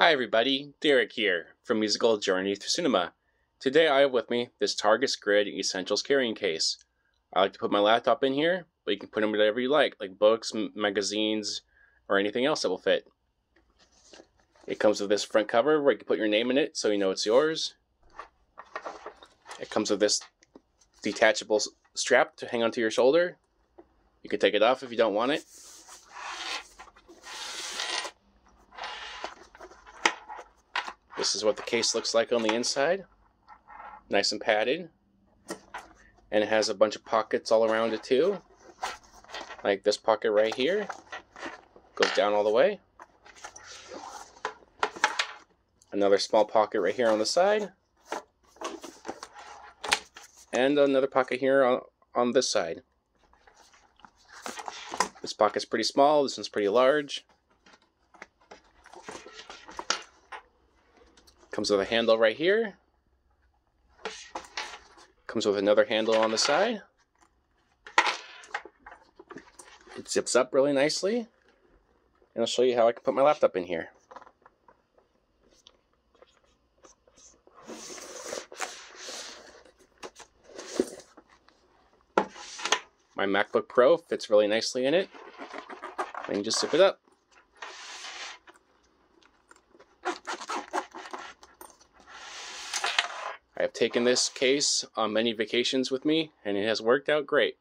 Hi everybody, Derek here from Musical Journey Through Cinema. Today I have with me this Targus Grid Essentials carrying case. I like to put my laptop in here, but you can put in whatever you like, like books, magazines, or anything else that will fit. It comes with this front cover where you can put your name in it so you know it's yours. It comes with this detachable strap to hang onto your shoulder. You can take it off if you don't want it. This is what the case looks like on the inside. Nice and padded. And it has a bunch of pockets all around it too. Like this pocket right here. Goes down all the way. Another small pocket right here on the side. And another pocket here on, on this side. This pocket's pretty small, this one's pretty large. Comes with a handle right here. Comes with another handle on the side. It zips up really nicely. And I'll show you how I can put my laptop in here. My MacBook Pro fits really nicely in it. And you just zip it up. I have taken this case on many vacations with me, and it has worked out great.